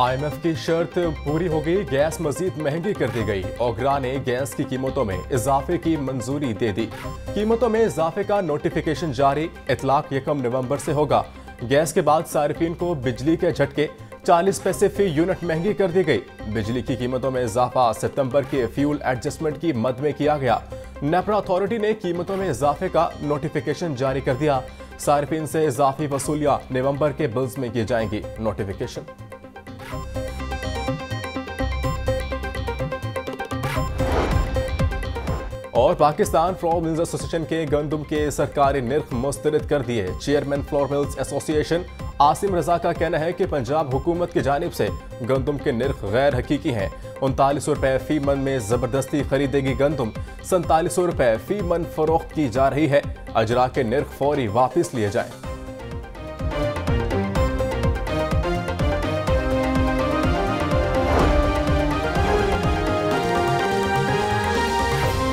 IMF की शर्त पूरी हो गई, गैस मजीद महँगी कर दी गई ओगरा ने गैस की कीमतों में इजाफे की मंजूरी दे दी। कीमतों में इजाफे का नोटिफिकेशन जारी, इतलाक यकम नवंबर से होगा। गैस के बाद सार्फिन को बिजली के झटके 40 पैसे फ़ी यूनिट महँगी कर दी गई। बिजली की कीमतों में इजाफा सितंबर के फ्यूल एडजस्टमेंट की मद में किया गया। नेपरा अथॉरिटी ने कीमतों में इजाफे का नोटिफिकेशन जारी कर दिया। सार्फिन से इजाफी वसूलियाँ नवंबर के बिल्स में की जाएँगी। नोटिफिकेशन और पाकिस्तान फ्लोर मिल्स एसोसिएशन के गंदम के सरकारी निर्ख मुस्तरद कर दिए chairman flour mills association Asim Raza का कहना है कि पंजाब हुकूमत की जानब से गंदम के निर्ख गैर हकीकी हैं। उनतालीस रुपए फ़ी मन में ज़बरदस्ती खरीदेगी गंदम। सैंतालीस रुपए फ़ी मन फरोख्त की जा रही है। अजरा के निर्ख फौरी वापस लिए जाएँ।